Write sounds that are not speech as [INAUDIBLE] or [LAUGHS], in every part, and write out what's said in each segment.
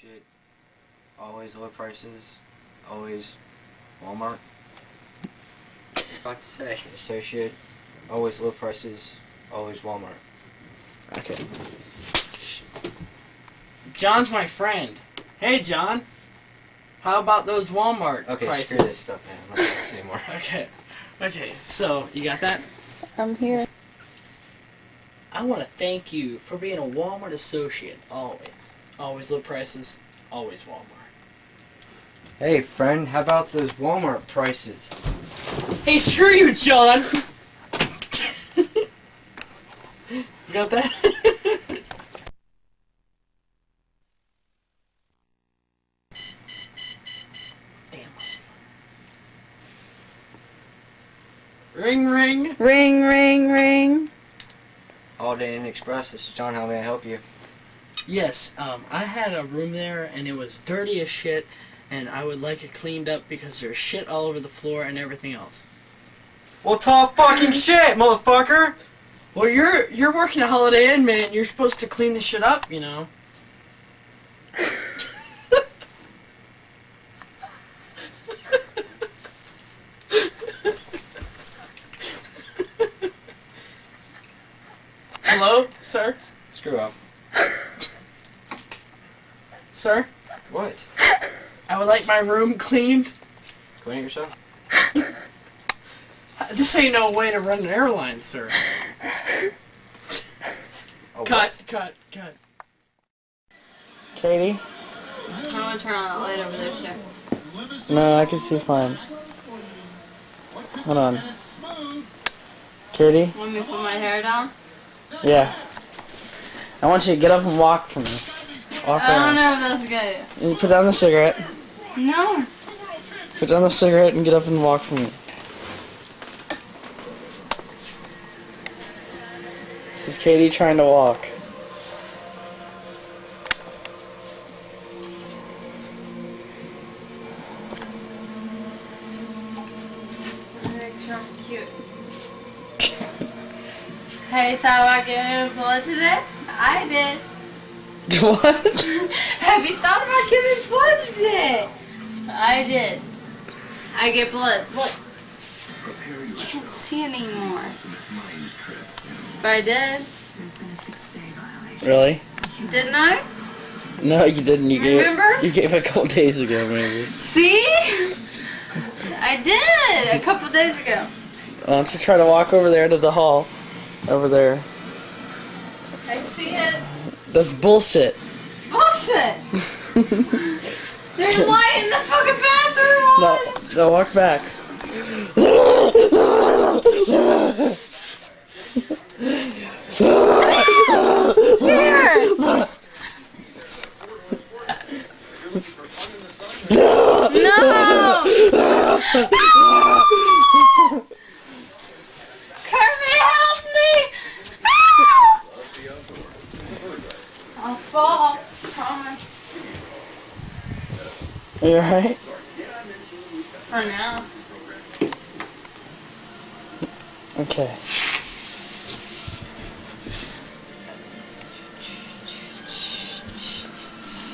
Shit. Always low prices. Always Walmart. [LAUGHS] About to say associate. Always low prices. Always Walmart. Okay. Jon's my friend. Hey, Jon. How about those Walmart Okay, prices? screw this stuff, man. I'm not gonna say anymore. [LAUGHS] Okay. Okay, so you got that? I'm here. I want to thank you for being a Walmart associate. Always. Always low prices. Always Walmart. Hey, friend, how about those Walmart prices? Hey, screw you, Jon! [LAUGHS] you got that? [LAUGHS] Damn. Ring, ring. Ring, ring, ring. Holiday Inn Express. This is Jon. How may I help you? Yes, um, I had a room there and it was dirty as shit, and I would like it cleaned up because there's shit all over the floor and everything else. Well, talk fucking shit, motherfucker! Well, you're you're working at Holiday Inn, man. You're supposed to clean the shit up, you know. Hello, sir. Screw up. Sir, What? I would like my room cleaned. Clean it yourself? [LAUGHS] This ain't no way to run an airline, sir. Oh, Cut, cut, cut. Katie? I want to turn on that light over there too. No, I can see fine. Hold on. Katie? Want me to put my hair down? Yeah. I want you to get up and walk for me. Walk I don't know if that's good. And put down the cigarette. No. Put down the cigarette and get up and walk for me. This is Katie trying to walk. Make sure I'm cute. Hey, thought about giving blood today? I did. [LAUGHS] what? Have you thought about giving blood today? I did. I get blood. Look. You can't see it anymore. But I did. Really? Didn't I? No, you didn't. You gave Remember? it. You gave it a couple days ago, maybe. See? I did a couple days ago. Why don't you try to walk over there to the hall? Over there. I see it. That's bullshit. Bullshit. [LAUGHS] There's a light in the fucking bathroom. No, no, walk back. Here. [LAUGHS] No. [LAUGHS] Kirby, help me! Ah! I'll fall. Promise. Are you alright? For now. Okay.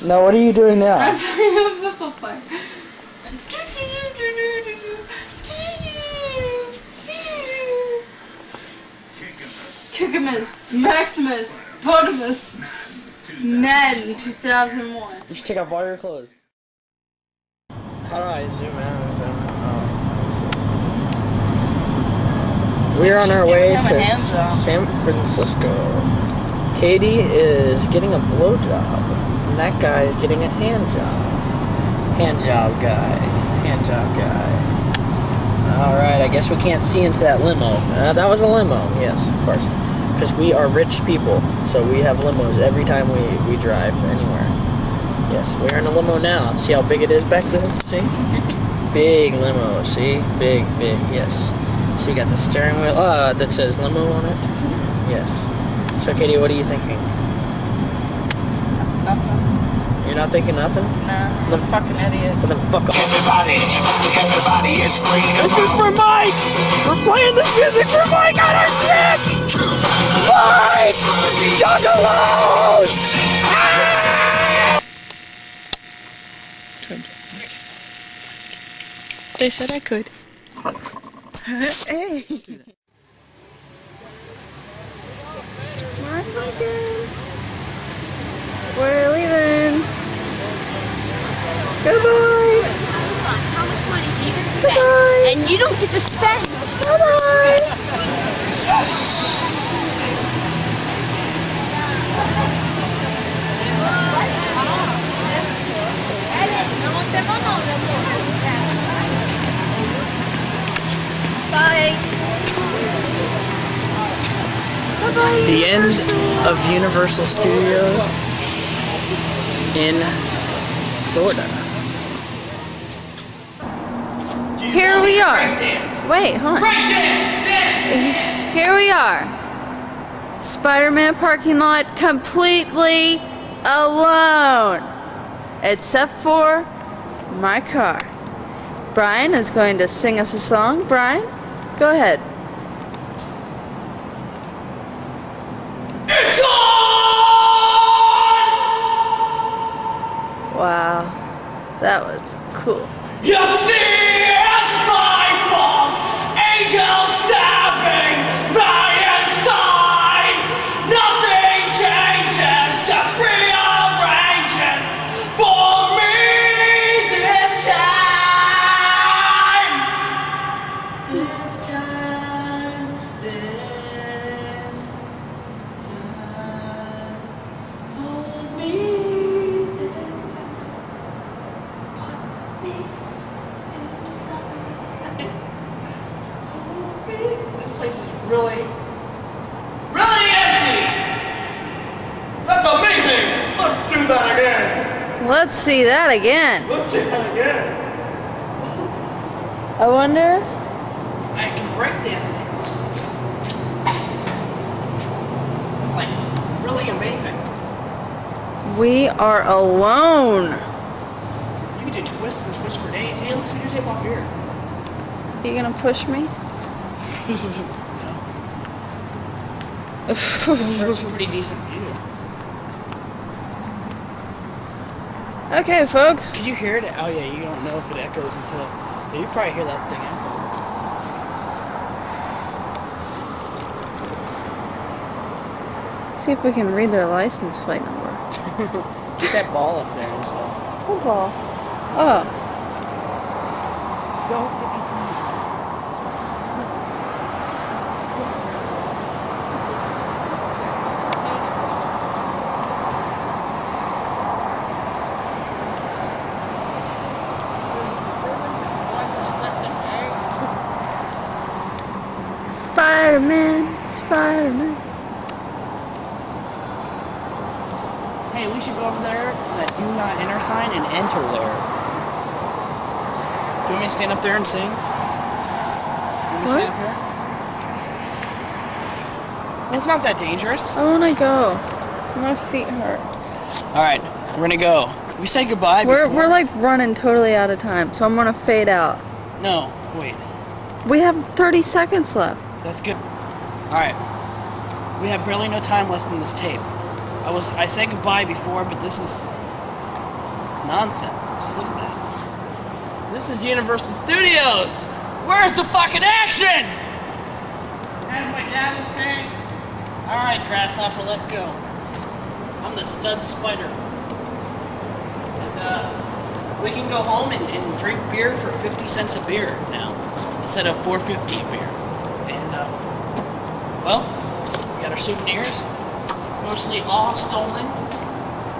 Now, what are you doing now? I'm playing a football player. Kickamus, Maximus, Potamus, Ned in 2001. You should take off all your clothes. How do I zoom and zoom? Oh. We're on our way to. San Francisco. Katie is getting a blowjob, and that guy is getting a hand job. Hand job guy. Hand job guy. Alright, I guess we can't see into that limo. Uh, that was a limo, yes, of course. Because we are rich people, so we have limos every time we, we drive anywhere. Yes, we're in a limo now. See how big it is back there? See? [LAUGHS] big limo, see? Big, big, yes. So we got the steering wheel uh, that says limo on it. Yes. So, Katie, what are you thinking? Nothing. You're not thinking nothing? Nah, I'm a fucking idiot. Well, then fuck off. Everybody, everybody is screaming. This is for Mike! We're playing this music for Mike on our trip! Mike! Juggalo! They said I could. hey. We're leaving. Goodbye. How much money do you get? Goodbye. And you don't get to spend. Bye-bye. Bye. Bye-bye. The end of Universal Studios in Florida. Here we are. Wait, hold on. Here we are. Spider-Man parking lot completely alone. Except for my car. Brian is going to sing us a song. Brian, go ahead. Wow. That was cool. You see, it's my fault. Angel stabbing this is really, really empty. That's amazing. Let's do that again. Let's see that again. Let's do that again. I wonder. I can break dancing. It's like really amazing. We are alone. You can do twists and twists for days. Hey, let's videotape off here. Are you gonna push me? [LAUGHS] That's a pretty decent view. okay, folks. Can you hear it? Oh yeah, you don't know if it echoes until. Yeah, you probably hear that thing echo. See if we can read their license plate number. [LAUGHS] Get that ball up there and stuff. Football. Oh, Don't get me Spider-Man, Spider-Man. Hey, we should go over there, that do not enter sign, and enter there. Do you want me to stand up there and sing? You want me to stand up here? It's not that dangerous. I wanna go. My feet hurt. Alright, we're gonna go. We said goodbye We're before. we're like running totally out of time, so I'm gonna fade out. No, wait. We have 30 seconds left. That's good. Alright. We have barely no time left in this tape. I was I said goodbye before, but this is it's nonsense. Just look at that. This is Universal Studios! Where's the fucking action? As my dad would say. Alright, Grasshopper, let's go. I'm the stud spider. And uh we can go home and, and drink beer for 50 cents a beer now, instead of 450 a beer. Well, we got our souvenirs, mostly all stolen,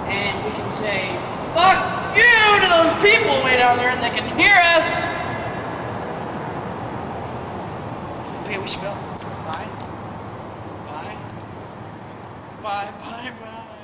and we can say, fuck you to those people way down there and they can hear us! Okay, we should go. Bye. Bye. Bye, bye, bye.